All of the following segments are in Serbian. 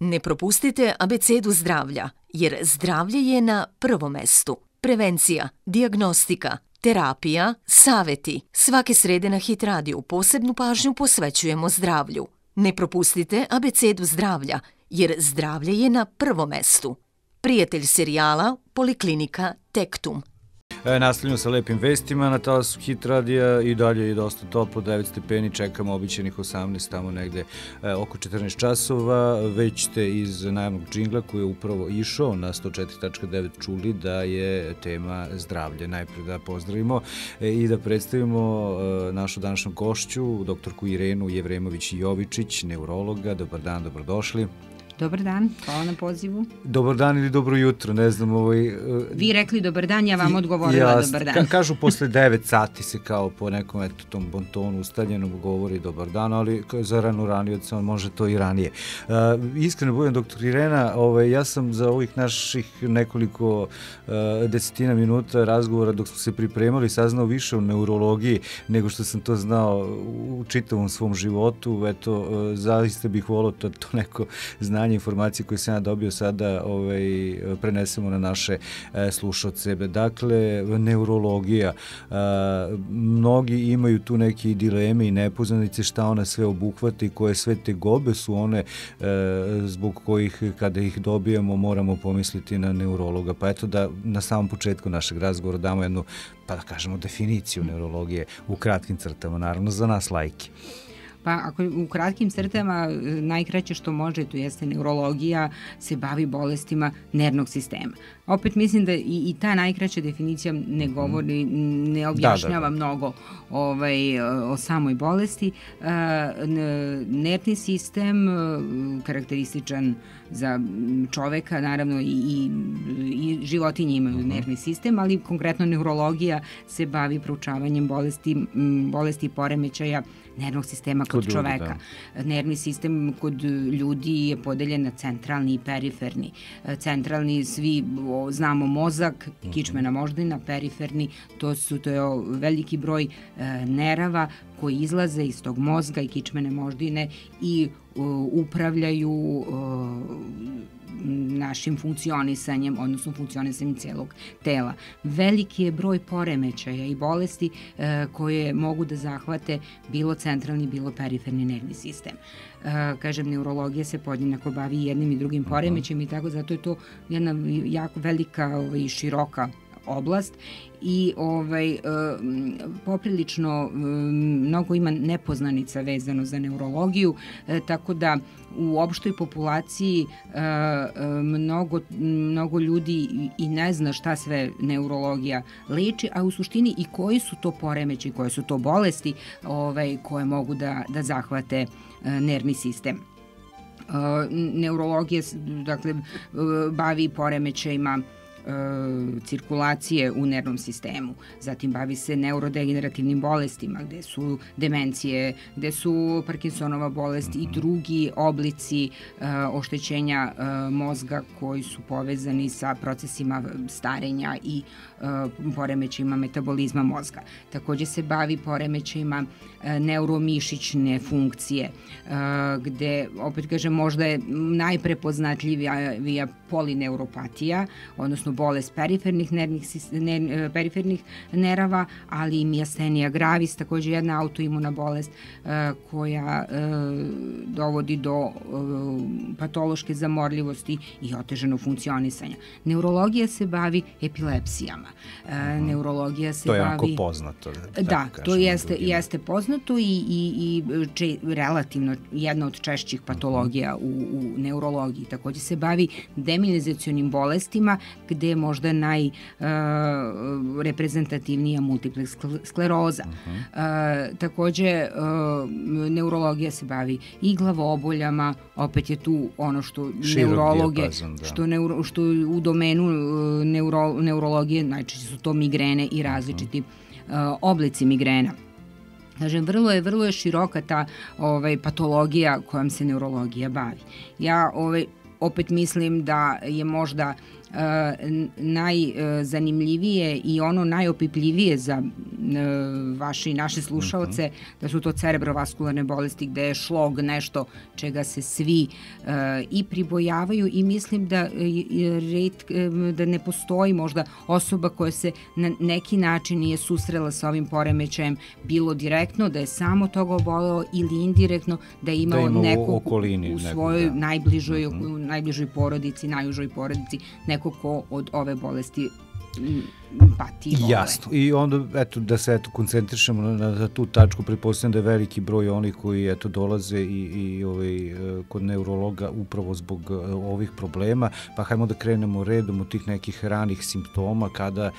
Ne propustite abecedu zdravlja, jer zdravlje je na prvom mestu. Prevencija, diagnostika, terapija, saveti. Svake srede na Hit Radio posebnu pažnju posvećujemo zdravlju. Ne propustite abecedu zdravlja, jer zdravlje je na prvom mestu. Prijatelj serijala Poliklinika Tektum. E, nastavljamo sa lepim vestima na talasu Hit radija i dalje je dosta toplo, 9 stepeni, čekamo običanih 18, tamo negde e, oko 14 časova. Već ste iz najavnog džingla koji je upravo išao na 104.9 čuli da je tema zdravlje. Najpre da pozdravimo e, i da predstavimo e, našu današnju gošću, doktorku Irenu Jevremović-Jovičić, neurologa. Dobar dan, dobrodošli. Dobar dan, hvala na pozivu. Dobar dan ili dobro jutro, ne znam. Ovaj, uh, Vi rekli dobar dan, ja vam odgovorila ja, dobar dan. Ka, kažu posle 9 sati se kao po nekom eto, tom bontonu ustaljenom govori dobar dan, ali za ranu ranioca on može to i ranije. Uh, iskreno budem, doktor Irena, ovaj, ja sam za ovih naših nekoliko uh, desetina minuta razgovora dok smo se pripremali saznao više o neurologiji nego što sam to znao u čitavom svom životu. Eto, uh, zaista bih volao to, to neko znanje znanje, informacije koje sam ja dobio sada ovaj, prenesemo na naše e, slušalce. Dakle, neurologija. E, mnogi imaju tu neke dileme i nepoznanice šta ona sve obuhvata i koje sve te gobe su one e, zbog kojih kada ih dobijemo moramo pomisliti na neurologa. Pa eto da na samom početku našeg razgovora damo jednu, pa da kažemo, definiciju neurologije u kratkim crtama, naravno za nas lajke. Pa ako u kratkim crtama najkraće što može, to jeste neurologija, se bavi bolestima nervnog sistema. Opet mislim da i, i ta najkraća definicija ne mhm. govori, ne objašnjava da, da, da. mnogo ovaj, o samoj bolesti. Nervni sistem karakterističan za čoveka, naravno i, i, i životinje imaju uh mhm. -huh. nervni sistem, ali konkretno neurologija se bavi proučavanjem bolesti, bolesti poremećaja nervnog sistema kod, kod čoveka. Ljudi, da. Nervni sistem kod ljudi je podeljen na centralni i periferni. Centralni svi znamo mozak, mhm. kičmena moždina, periferni, to su to je veliki broj e, nerava koji izlaze iz tog mozga i kičmene moždine i upravljaju našim funkcionisanjem, odnosno funkcionisanjem celog tela. Veliki je broj poremećaja i bolesti e, koje mogu da zahvate bilo centralni, bilo periferni nervni sistem. E, kažem, neurologija se podjednako bavi jednim i drugim poremećajem i tako, zato je to jedna jako velika i ovaj, široka oblast i ovaj, poprilično mnogo ima nepoznanica vezano za neurologiju, e, tako da u opštoj populaciji e, e, mnogo, mnogo ljudi i ne zna šta sve neurologija leči, a u suštini i koji su to poremeći, koje su to bolesti ovaj, koje mogu da, da zahvate nervni sistem. Neurologija dakle, bavi poremećajima E, cirkulacije u nervnom sistemu. Zatim bavi se neurodegenerativnim bolestima, gde su demencije, gde su Parkinsonova bolest i drugi oblici uh, oštećenja uh, mozga koji su povezani sa procesima starenja i uh, poremećajima metabolizma mozga. Takođe se bavi poremećajima neuromišićne funkcije, gde, opet kažem, možda je najprepoznatljivija polineuropatija, odnosno bolest perifernih, nervnih, ner, e, perifernih nerava, ali i mijastenija gravis, takođe jedna autoimuna bolest koja dovodi do patološke zamorljivosti i oteženog funkcionisanja. Neurologija se bavi epilepsijama. Uh, -huh. Neurologija se bavi... To je jako poznato. Da, da to jeste, jeste poznato i, i, i če, relativno jedna od češćih patologija u, u neurologiji. Takođe se bavi demilizacionim bolestima gde je možda najreprezentativnija uh, multiple skleroza. Uh -huh. uh, takođe, uh, neurologija se bavi i glavoboljama, opet je tu ono što Širok neurologe, da. što, neuro, što u domenu uh, neuro, neurologije najčešće su to migrene i različiti uh -huh. uh, oblici migrena. Kažem, vrlo je, vrlo je široka ta ovaj, patologija kojom se neurologija bavi. Ja ovaj, opet mislim da je možda najzanimljivije i ono najopipljivije za vaše i naše slušalce, mm -hmm. da su to cerebrovaskularne bolesti gde je šlog nešto čega se svi i pribojavaju i mislim da, red, da ne postoji možda osoba koja se na neki način nije susrela sa ovim poremećajem bilo direktno da je samo toga oboleo ili indirektno da je imao da ima nekog okolini, u svojoj nekog, da. najbližoj, mm -hmm. najbližoj porodici, najužoj porodici, neko ko od ove bolesti pati. Jasno. I onda, eto, da se eto, koncentrišemo na, na tu tačku, pretpostavljam da je veliki broj onih koji eto, dolaze i, i ovaj, e, kod neurologa upravo zbog e, ovih problema, pa hajmo da krenemo redom od tih nekih ranih simptoma kada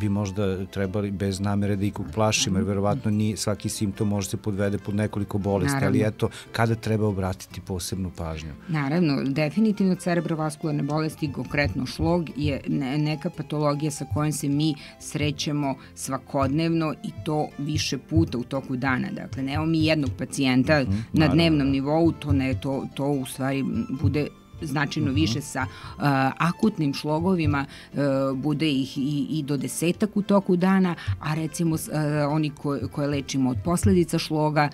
bi možda trebali bez namere da ikog plašimo, jer verovatno ni svaki simptom može se podvede pod nekoliko bolesti, Naravno. ali eto, kada treba obratiti posebnu pažnju? Naravno, definitivno cerebrovaskularne bolesti, konkretno šlog, je neka patologija sa kojom se mi srećemo svakodnevno i to više puta u toku dana. Dakle, nemamo mi jednog pacijenta mm na dnevnom nivou, to ne, to, to u stvari bude značajno uh mhm. više sa uh, akutnim šlogovima, uh, bude ih i, i do desetak u toku dana, a recimo uh, oni ko, koje lečimo od posledica šloga,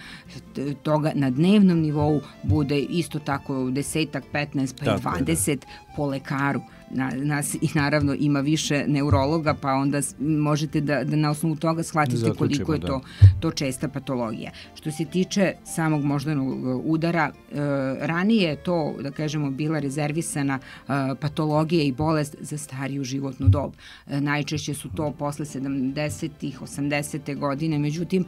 toga na dnevnom nivou bude isto tako desetak, 15 pa i 20 da. po lekaru na, nas i naravno ima više neurologa, pa onda možete da, da na osnovu toga shvatite Zaključimo, koliko je da. to, to česta patologija. Što se tiče samog moždanog uh, udara, e, ranije to, da kažemo, bila rezervisana e, patologija i bolest za stariju životnu dob. E, najčešće su to posle 70-ih, 80. godine, međutim,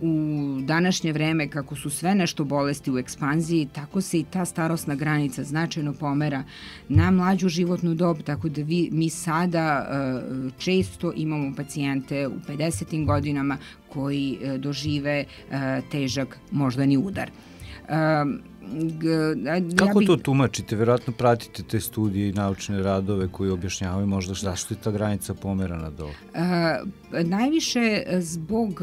u današnje vreme kako su sve nešto bolesti u ekspanziji, tako se i ta starosna granica značajno pomera na mlađu životnu dob, tako da vi, mi sada uh, često imamo pacijente u 50. godinama koji uh, dožive uh, težak moždani udar. Kako ja to tumačite? Verovatno pratite te studije i naučne radove koji objašnjavaju možda zašto je ta granica pomerana do... Uh, najviše zbog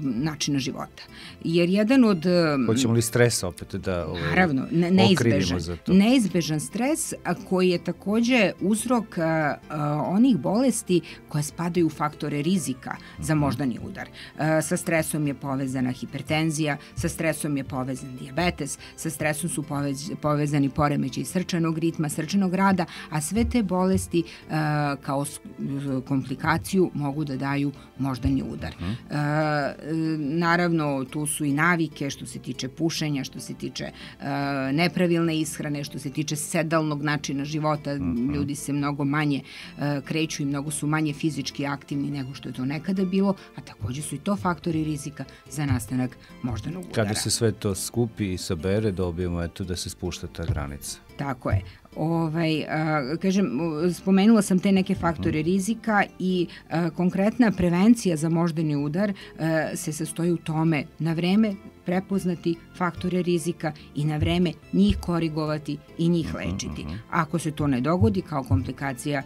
načina života. Jer jedan od... Hoćemo li stres opet da ovaj, naravno, ne, neizbežan, za to? Neizbežan stres a koji je takođe uzrok uh, onih bolesti koje spadaju u faktore rizika uh -huh. za mhm. moždani udar. Uh, sa stresom je povezana hipertenzija, sa stresom je povezan diabetes, sa stresom su povez, povezani poremeći srčanog ritma, srčanog rada, a sve te bolesti uh, kao komplikaciju mogu da daju moždani udar. Uh, naravno, tu su i navike što se tiče pušenja, što se tiče nepravilne ishrane, što se tiče sedalnog načina života, mhm. ljudi se mnogo manje kreću i mnogo su manje fizički aktivni nego što je to nekada bilo, a takođe su i to faktori rizika za nastanak moždanog udara. Kada se sve to skupi i sabere, dobijemo eto da se spušta ta granica. Tako je. Ovaj, a, kažem, spomenula sam te neke faktore mm. rizika i a, konkretna prevencija za moždani udar a, se sastoji u tome na vreme prepoznati faktore rizika i na vreme njih korigovati i njih mhm, lečiti. Mhm. Ako se to ne dogodi, kao komplikacija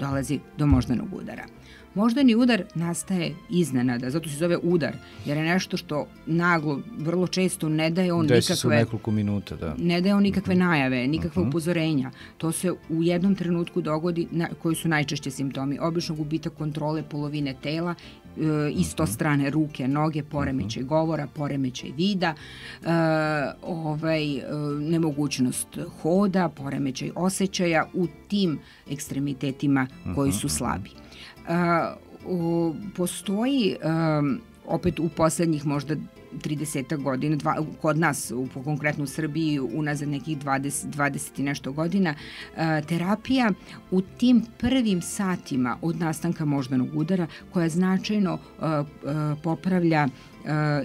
dolazi do moždanog udara. Moždani udar nastaje iznenada, zato se zove udar, jer je nešto što naglo, vrlo često ne daje on Desi nikakve... nekoliko minuta, da. Ne daje on nikakve najave, nikakve uh mhm. -huh. upozorenja. To se u jednom trenutku dogodi, na, koji su najčešće simptomi. Obično gubitak kontrole polovine tela, e, isto mhm. strane ruke, noge, poremećaj mhm. govora, poremećaj vida, e, ovaj, e, nemogućnost hoda, poremećaj osjećaja u tim ekstremitetima koji su slabi uh, postoji opet u poslednjih možda 30 godina, dva, kod nas, u, konkretno u Srbiji, unazad nekih 20, 20 i nešto godina, uh, terapija u tim prvim satima od nastanka moždanog udara, koja značajno uh, uh, popravlja uh,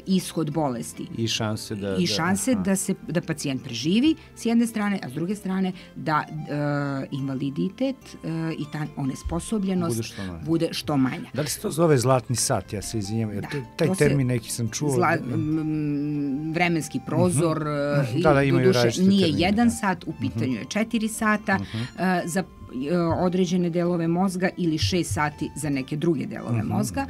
ishod bolesti. I šanse da... I da- šanse da, da, se, da pacijent preživi s jedne strane, a s druge strane da uh, invaliditet uh, i ta onesposobljenost bude što, manja. bude što manja. Da li se to zove zlatni sat, ja se izvinjam, da, taj termin neki sam čuo. Zla, m, vremenski prozor, uh -huh. da, da, imaju duše, nije jedan da. sat, u pitanju uh -huh. je četiri sata, uh -huh. uh, za određene delove mozga ili 6 sati za neke druge delove mm -hmm. mozga.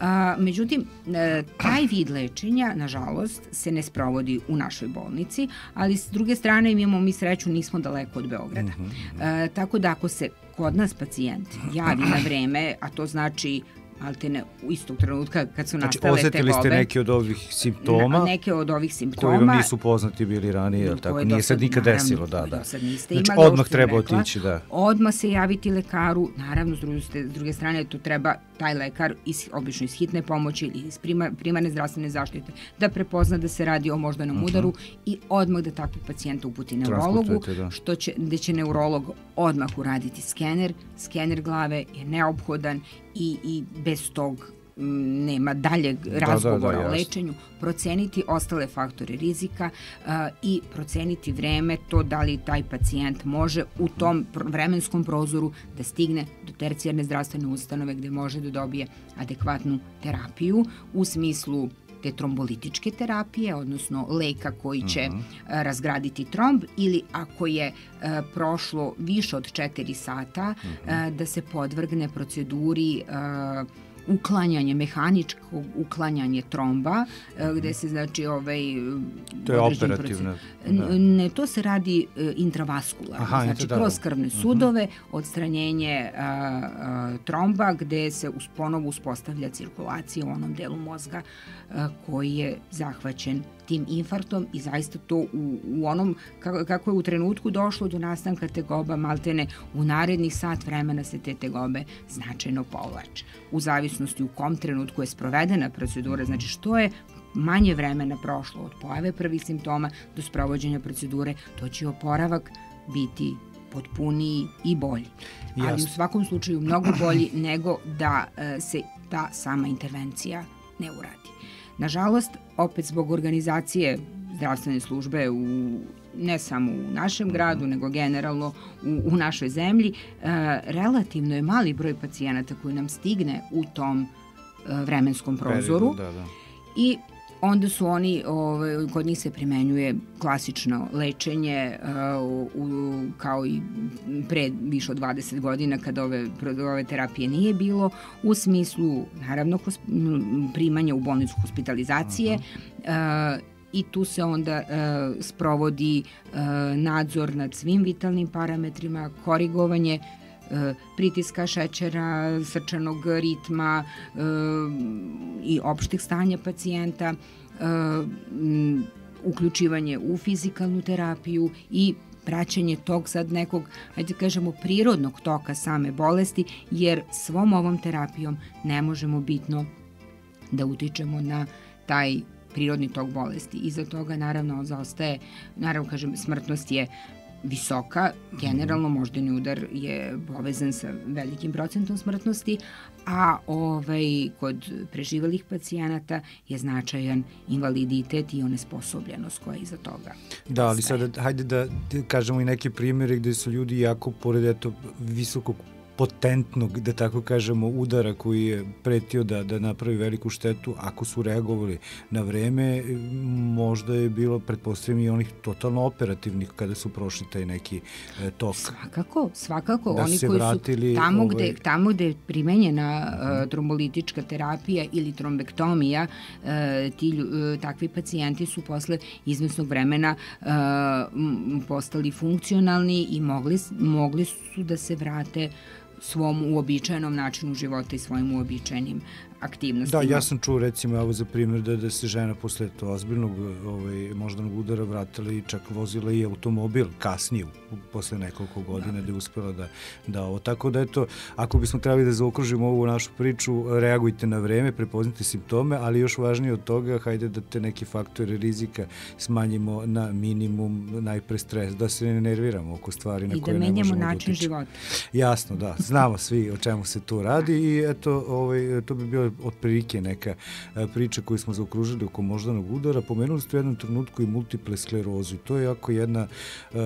A, međutim, e, taj vid lečenja, nažalost, se ne sprovodi u našoj bolnici, ali s druge strane imamo mi sreću, nismo daleko od Beograda. Mm -hmm. a, tako da ako se kod nas pacijent javi na vreme, a to znači maltene u istog trenutka kad su znači, nastale te gobe. Znači, ste neke od ovih simptoma? Na, neke od ovih simptoma. Koji vam nisu poznati bili ranije, jel tako? Nije se nikad naravno, desilo, da, da. Sad niste znači, imali, odmah treba otići, da. Odmah se javiti lekaru, naravno, s druge, s druge strane, to treba taj lekar, iz, obično iz hitne pomoći ili iz prima, primarne zdravstvene zaštite, da prepozna da se radi o moždanom uh mhm. -huh. udaru i odmah da takvog pacijenta uputi neurologu, da. što će, gde će neurolog odmah uraditi skener. Skener glave je neophodan i, i bez tog nema daljeg razgovora da, da, da, o lečenju, proceniti ostale faktore rizika uh, i proceniti vreme to da li taj pacijent može u tom vremenskom prozoru da stigne do tercijarne zdravstvene ustanove gde može da dobije adekvatnu terapiju u smislu te trombolitičke terapije, odnosno leka koji će uh mhm. -huh. razgraditi tromb ili ako je uh, prošlo više od 4 sata uh -huh. uh, da se podvrgne proceduri uh, uklanjanje, mehaničko uklanjanje tromba, e, gde se znači ovaj... To je operativno. Da. Ne, to se radi e, intravaskularno, Aha, znači da, kroz krvne mhm. sudove, uh -huh. odstranjenje a, a, tromba gde se us, ponovo uspostavlja cirkulacija u onom delu mozga a, koji je zahvaćen tim infarktom i zaista to u, u onom, kako, kako je u trenutku došlo do nastanka tegoba, maltene u narednih sat vremena se te tegobe značajno povlače. U zavisnosti u kom trenutku je sprovedena procedura, znači što je manje vremena prošlo od pojave prvih simptoma do sprovođenja procedure, to će oporavak biti potpuniji i bolji. Jasne. Ali u svakom slučaju mnogo bolji nego da e, se ta sama intervencija ne uradi. Nažalost, opet zbog organizacije zdravstvene službe u ne samo u našem gradu, nego generalno u, u našoj zemlji, e, relativno je mali broj pacijenata koji nam stigne u tom e, vremenskom prozoru. Da, da. I onda su oni, ovaj, kod njih se primenjuje klasično lečenje uh, u, kao i pre više od 20 godina kad ove, ove terapije nije bilo, u smislu naravno primanja u bolnicu hospitalizacije, uh -huh. uh, i tu se onda uh, sprovodi uh, nadzor nad svim vitalnim parametrima, korigovanje pritiska šećera, srčanog ritma e, i opštih stanja pacijenta, e, uključivanje u fizikalnu terapiju i praćenje tog sad nekog, hajde da kažemo, prirodnog toka same bolesti, jer svom ovom terapijom ne možemo bitno da utičemo na taj prirodni tok bolesti. Iza toga naravno zaostaje, naravno kažem, smrtnost je visoka, generalno moždani udar je povezan sa velikim procentom smrtnosti, a ovaj, kod preživalih pacijenata je značajan invaliditet i onesposobljenost koja je iza toga. Da, ali sada hajde da kažemo i neke primere gde su ljudi jako, pored eto, visokog potentnog, da tako kažemo, udara koji je pretio da, da napravi veliku štetu, ako su reagovali na vreme, možda je bilo, pretpostavljam, i onih totalno operativnih kada su prošli taj neki e, tok. Svakako, svakako. Da Oni koji vratili, su tamo, ovaj... gde, tamo gde je primenjena uh, trombolitička terapija ili trombektomija, uh, ti, uh, takvi pacijenti su posle izvesnog vremena uh, postali funkcionalni i mogli, mogli su da se vrate svom uobičajenom načinu života i svojim uobičajenim aktivnostima. Da, ja sam čuo recimo evo za primjer da, da se žena posle to ozbiljnog ovaj, moždanog udara vratila i čak vozila i automobil kasnije, posle nekoliko godina da, da je uspela da, da ovo. Tako da eto, ako bismo trebali da zaokružimo ovu našu priču, reagujte na vreme, prepoznite simptome, ali još važnije od toga, hajde da te neki faktore rizika smanjimo na minimum, najpre stres, da se ne nerviramo oko stvari na I koje da ne možemo da način života. Jasno, da. Znamo svi o čemu se tu radi i eto, ovaj, to bi bio otprilike neka e, priča koju smo zaokružili oko moždanog udara. Pomenuli ste u jednom trenutku i multiple sklerozu i to je jako jedna uh,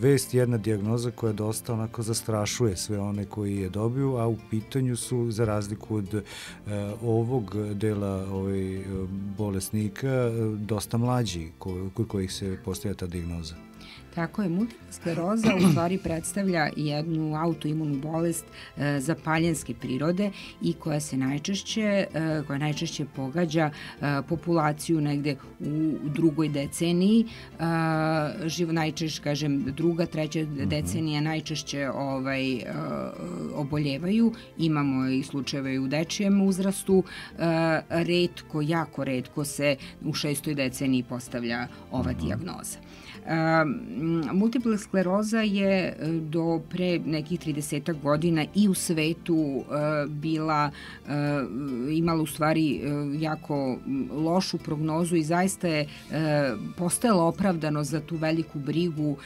vest, jedna dijagnoza koja dosta onako zastrašuje sve one koji je dobiju, a u pitanju su za razliku od uh, ovog dela ovaj, bolesnika dosta mlađi ko, kod kojih se postaja ta dijagnoza. Tako je, multipla skleroza u stvari predstavlja jednu autoimunu bolest e, zapaljenske prirode i koja se najčešće, e, koja najčešće pogađa e, populaciju negde u drugoj deceniji, e, živo najčešće, kažem, druga, treća mhm. decenija najčešće ovaj, e, oboljevaju, imamo i slučajeve u dečijem uzrastu, e, redko, jako redko se u šestoj deceniji postavlja ova mhm. dijagnoza. Multipla skleroza je e, do pre nekih 30 godina i u svetu e, bila, e, imala u stvari jako lošu prognozu i zaista je postojalo opravdano za tu veliku brigu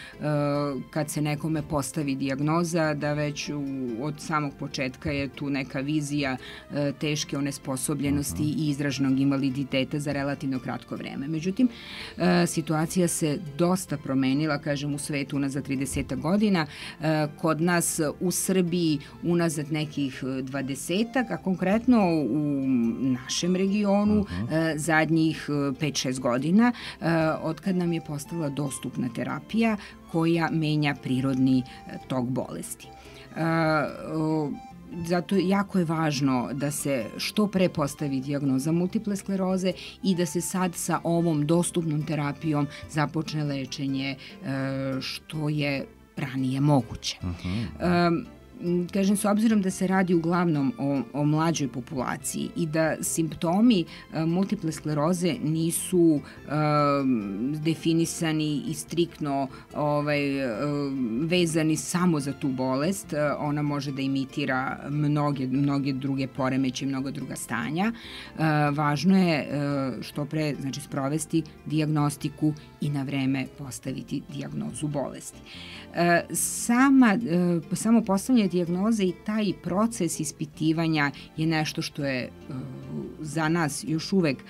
kad se nekome postavi diagnoza, da već od samog početka je tu neka vizija teške onesposobljenosti i izražnog invaliditeta za relativno kratko vreme. Međutim, situacija se dosta dosta promenila, kažem, u svetu unazad 30 godina. E, kod nas u Srbiji unazad nekih 20 a konkretno u našem regionu uh mhm. -huh. E, zadnjih 5-6 e, godina, od kad nam je postala dostupna terapija koja menja prirodni tok bolesti. Uh, zato jako je važno da se što pre postavi dijagnoza multiple skleroze i da se sad sa ovom dostupnom terapijom započne lečenje e, što je ranije moguće. Uh -huh. um, kažem, s obzirom da se radi uglavnom o, o mlađoj populaciji i da simptomi e, multiple skleroze nisu e, definisani i striktno ovaj, e, vezani samo za tu bolest, e, ona može da imitira mnoge, mnoge druge poremeće, mnoga druga stanja. E, važno je e, što pre znači, sprovesti diagnostiku i na vreme postaviti diagnozu bolesti. E, sama, e, samo postavljanje dijagnoze i taj proces ispitivanja je nešto što je e, za nas još uvek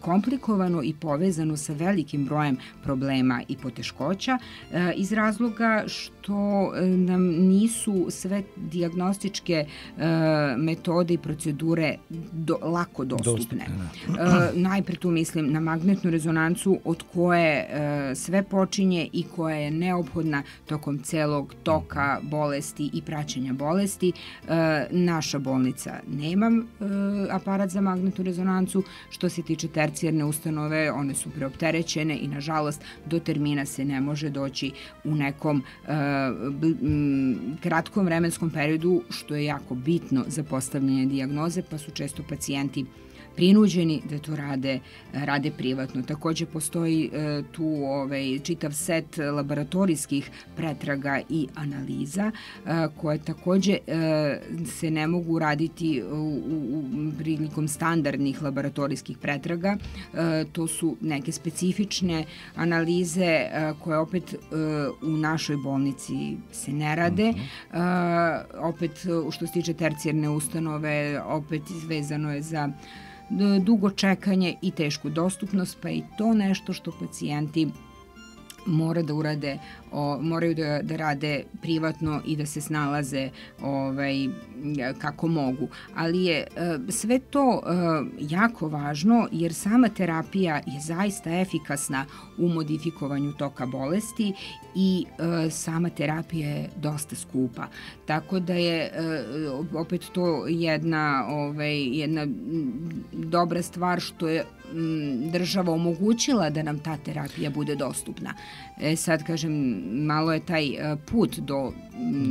komplikovano i povezano sa velikim brojem problema i poteškoća e, iz razloga što e, nam nisu sve diagnostičke metode i procedure do, lako dostupne. dostupne da. Najpre tu mislim na magnetnu rezonancu od koje sve počinje i koja je neophodna tokom celog toka bolesti i praćenja bolesti. Naša bolnica nema aparat za magnetnu rezonancu, što se tiče tiče tercijarne ustanove, one su preopterećene i nažalost do termina se ne može doći u nekom uh, m, kratkom vremenskom periodu, što je jako bitno za postavljanje dijagnoze, pa su često pacijenti prinuđeni da to rade, rade privatno. Takođe postoji e, tu ovaj, čitav set laboratorijskih pretraga i analiza e, koje takođe e, se ne mogu raditi u, u, prilikom standardnih laboratorijskih pretraga. To su neke specifične analize koje opet u našoj bolnici se ne rade. E, opet što se tiče tercijarne ustanove, opet vezano je za dugo čekanje i tešku dostupnost, pa i to nešto što pacijenti mora da urade, o, moraju da, da rade privatno i da se snalaze ovaj, kako mogu. Ali je e, sve to e, jako važno jer sama terapija je zaista efikasna u modifikovanju toka bolesti i e, sama terapija je dosta skupa. Tako da je opet to jedna, ovaj, jedna dobra stvar što je država omogućila da nam ta terapija bude dostupna. E, sad kažem, malo je taj put do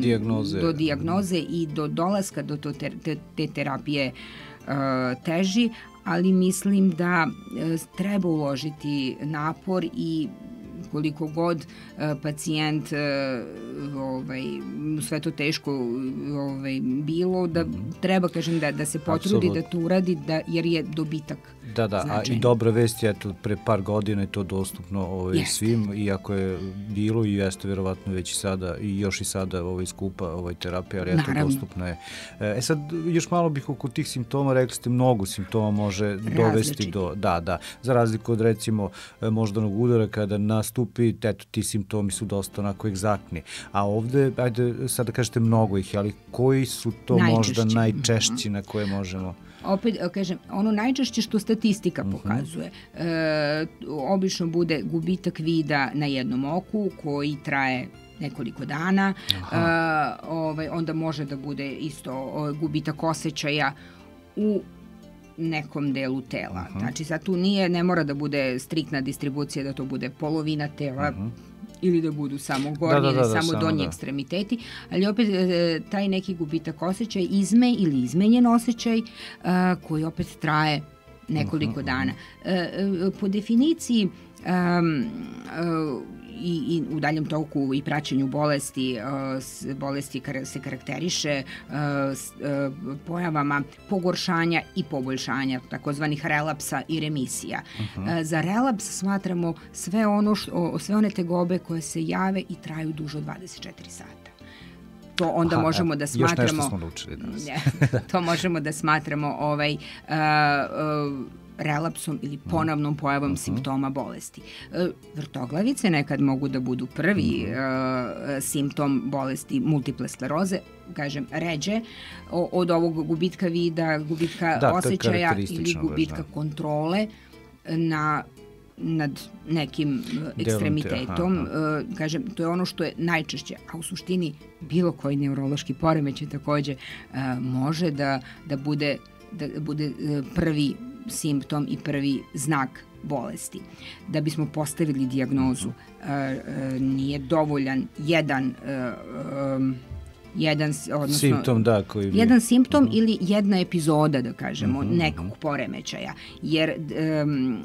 dijagnoze, do dijagnoze i do dolaska do to te, te, te terapije uh, teži, ali mislim da uh, treba uložiti napor i koliko god pacijent ovaj, sve to teško ovaj, bilo, da treba, kažem, da, da se potrudi Absolut. da to uradi, da, jer je dobitak Da, da, značajno. a i dobra vest je, eto, pre par godina je to dostupno ovaj, jeste. svim, iako je bilo i jeste verovatno već i sada, i još i sada ovaj, skupa ovaj, terapija, ali eto, dostupna je. E sad, još malo bih oko tih simptoma, rekli ste, mnogo simptoma može dovesti do, da, da, za razliku od recimo e, moždanog udara kada nastupi, eto, ti simptomi su dosta onako egzaktni, a ovde, ajde, sad da kažete mnogo ih, ali koji su to najčešći. možda najčešći mm -hmm. na koje možemo opet, kažem, ono najčešće što statistika mhm. pokazuje, e, obično bude gubitak vida na jednom oku koji traje nekoliko dana, Aha. uh, ovaj, onda može da bude isto uh, gubitak osjećaja u nekom delu tela. Aha. Znači sad tu nije, ne mora da bude striktna distribucija da to bude polovina tela, Aha ili da budu samo gornji da, da, da, ili samo donji da. ekstremiteti, ali opet e, taj neki gubitak osjećaj izme ili izmenjen osjećaj uh, koji opet traje nekoliko uh -huh. dana. Uh, po definiciji um, i, i u daljem toku i praćenju bolesti, bolesti se karakteriše pojavama pogoršanja i poboljšanja, takozvanih relapsa i remisija. Uh -huh. Za relaps smatramo sve, ono što, sve one tegobe koje se jave i traju duže od 24 sata to onda Aha, možemo da smatramo još nešto smo naučili danas. to možemo da smatramo ovaj uh, uh, relapsom ili mhm. ponovnom pojavom uh mhm. -huh. simptoma bolesti. E, vrtoglavice nekad mogu da budu prvi uh -huh. uh, simptom bolesti multiple skleroze, kažem, ređe od ovog gubitka vida, gubitka da, osjećaja ili gubitka baš, da. kontrole na nad nekim ekstremitetom, aha, uh, kažem, to je ono što je najčešće, a u suštini bilo koji neurološki poremećaj takođe uh, može da, da bude da bude prvi simptom i prvi znak bolesti. Da bismo postavili dijagnozu, uh, uh, nije dovoljan jedan jedan odnosno simptom da koji bi... jedan simptom mhm. -huh. ili jedna epizoda da kažemo mhm, -huh. nekog poremećaja jer um,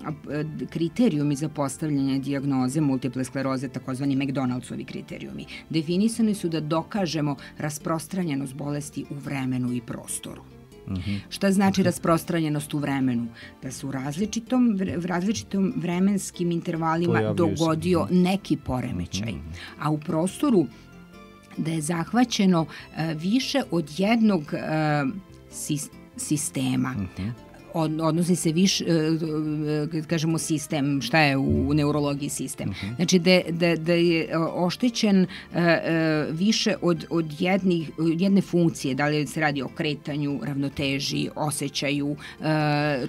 kriterijumi za postavljanje dijagnoze multiple skleroze takozvani McDonald'sovi kriterijumi definisani su da dokažemo rasprostranjenost bolesti u vremenu i prostoru -hmm. Šta znači rasprostranjenost u vremenu? Da se u različitom, različitom vremenskim intervalima Pojavio dogodio se. neki poremećaj. Mm -hmm. A u prostoru da je zahvaćeno uh, više od jednog uh, sistema. Od, odnosi se više, kažemo sistem, šta je u neurologiji sistem. Uh mhm. Znači da, da, da je oštećen uh, više od, od jednih, jedne funkcije, da li se radi o kretanju, ravnoteži, osjećaju, uh,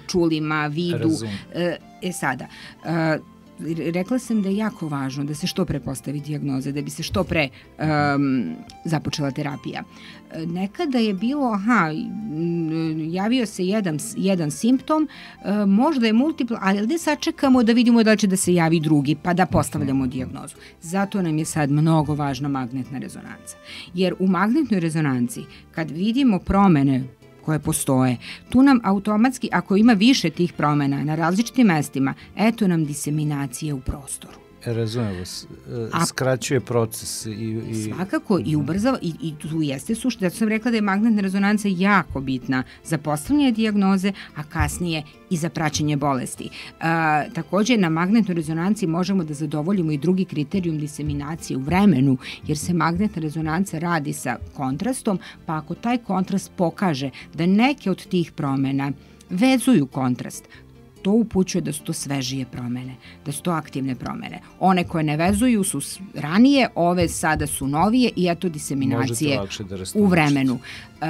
čulima, vidu. Razum. E sada, rekla sam da je jako važno da se što pre postavi dijagnoza, da bi se što pre um, započela terapija. Nekada je bilo, aha, javio se jedan, jedan simptom, uh, možda je multipla, ali da sačekamo da vidimo da će da se javi drugi, pa da postavljamo dijagnozu. Zato nam je sad mnogo važna magnetna rezonanca. Jer u magnetnoj rezonanci, kad vidimo promene koje postoje. Tu nam automatski, ako ima više tih promena na različitim mestima, eto nam diseminacije u prostoru. E, razumem vas. E, skraćuje proces. I, i... Svakako i ubrzava i, i tu jeste sušta. Zato sam rekla da je magnetna rezonanca jako bitna za postavljanje dijagnoze, a kasnije i za praćenje bolesti. A, takođe, na magnetnoj rezonanci možemo da zadovoljimo i drugi kriterijum diseminacije u vremenu, jer se magnetna rezonanca radi sa kontrastom, pa ako taj kontrast pokaže da neke od tih promena vezuju kontrast, to upućuje da su to svežije promene, da su to aktivne promene. One koje ne vezuju su ranije, ove sada su novije i eto diseminacije da u vremenu. Uh,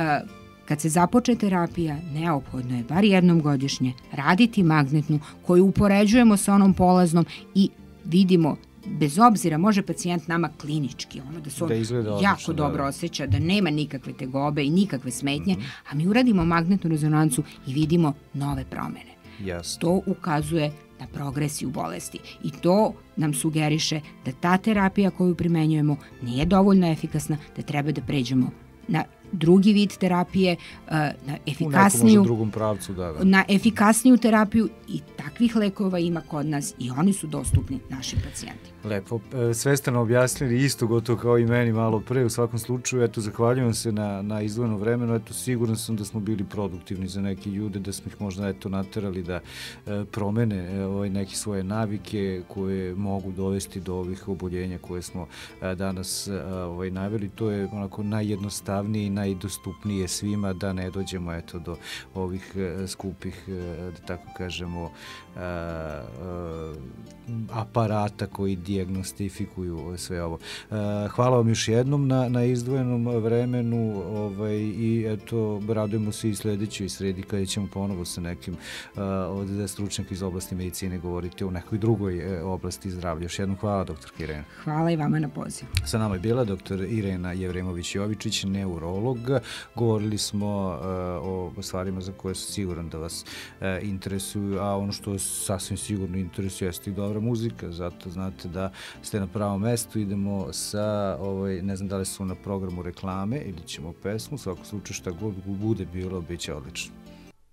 kad se započe terapija, neophodno je bar jednom godišnje raditi magnetnu koju upoređujemo sa onom polaznom i vidimo bez obzira, može pacijent nama klinički, ono da se on da jako da, dobro da. osjeća, da nema nikakve tegobe i nikakve smetnje, mm -hmm. a mi uradimo magnetnu rezonancu i vidimo nove promene. Jasno. To ukazuje na progresiju bolesti i to nam sugeriše da ta terapija koju primenjujemo nije dovoljno efikasna, da treba da pređemo na drugi vid terapije, uh, na efikasniju, u drugom pravcu, da, da. na efikasniju terapiju i takvih lekova ima kod nas i oni su dostupni našim pacijentima. Lepo, e, sve ste nam objasnili isto gotovo kao i meni malo pre, u svakom slučaju, eto, zahvaljujem se na, na izdvojeno vremenu, eto, siguran sam da smo bili produktivni za neke ljude, da smo ih možda, eto, naterali da e, promene e, ovaj, neke svoje navike koje mogu dovesti do ovih oboljenja koje smo e, danas ovaj, naveli, to je onako najjednostavniji najdostupnije svima da ne dođemo eto do ovih skupih da tako kažemo aparata koji diagnostifikuju sve ovo. Hvala vam još jednom na, na izdvojenom vremenu ovaj, i eto radujemo se i sledećoj sredi kada ćemo ponovo sa nekim od stručnjaka iz oblasti medicine govoriti o nekoj drugoj oblasti zdravlja. Još jednom hvala doktor Irena. Hvala i vama na pozivu. Sa nama je bila doktor Irena Jevremović-Jovičić, neurolog. Govorili smo o stvarima za koje su siguran da vas interesuju, a ono što sasvim sigurno interesuje jeste i dobra muzika, zato znate da ste na pravom mestu. Idemo sa, ovaj, ne znam da li su na programu reklame ili ćemo pesmu, svako slučaju šta god bude bilo, bit će odlično.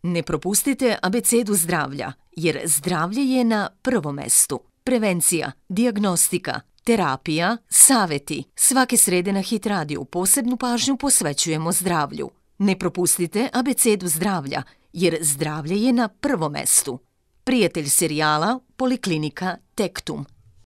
Ne propustite abecedu zdravlja, jer zdravlje je na prvom mestu. Prevencija, diagnostika, terapija, saveti. Svake srede na Hit Radio posebnu pažnju posvećujemo zdravlju. Ne propustite abecedu zdravlja, jer zdravlje je na prvom mestu. Prijatelj serijala Poliklinika Tektum –